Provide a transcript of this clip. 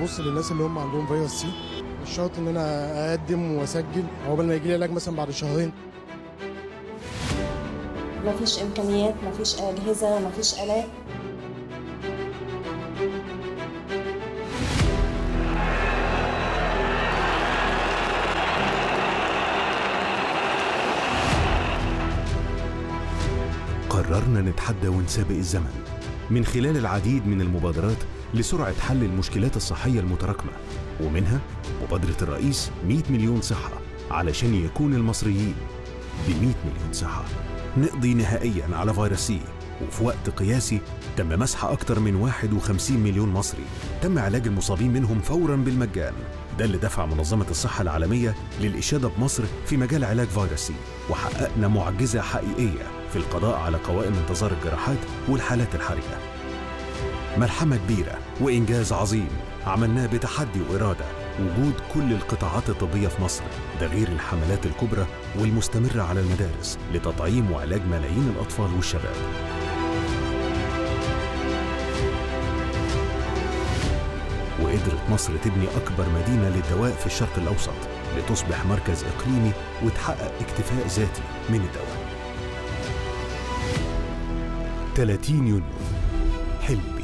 ببص للناس اللي هم عندهم فيروس سي مش شرط إن أنا أقدم وأسجل. عقبال ما يجي لي علاج مثلا بعد شهرين. ما فيش إمكانيات ما فيش أجهزة ما فيش الات قررنا نتحدى ونسابق الزمن. من خلال العديد من المبادرات لسرعة حل المشكلات الصحية المتراكمة. ومنها مبادرة الرئيس 100 مليون صحة علشان يكون المصريين ب 100 مليون صحة. نقضي نهائيا على فيروس سي. وفي وقت قياسي تم مسح أكثر من 51 مليون مصري. تم علاج المصابين منهم فورا بالمجان. ده اللي دفع منظمة الصحة العالمية للإشادة بمصر في مجال علاج فيروس سي. وحققنا معجزة حقيقية في القضاء على قوائم انتظار الجراحات والحالات الحرجة. ملحمة كبيرة وإنجاز عظيم. عملناه بتحدي وإرادة. وجود كل القطاعات الطبية في مصر ده غير الحملات الكبرى والمستمرة على المدارس لتطعيم وعلاج ملايين الأطفال والشباب. وقدرت مصر تبني أكبر مدينة للدواء في الشرق الأوسط لتصبح مركز إقليمي وتحقق اكتفاء ذاتي من الدواء. 30 يونيو. حلم.